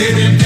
didn't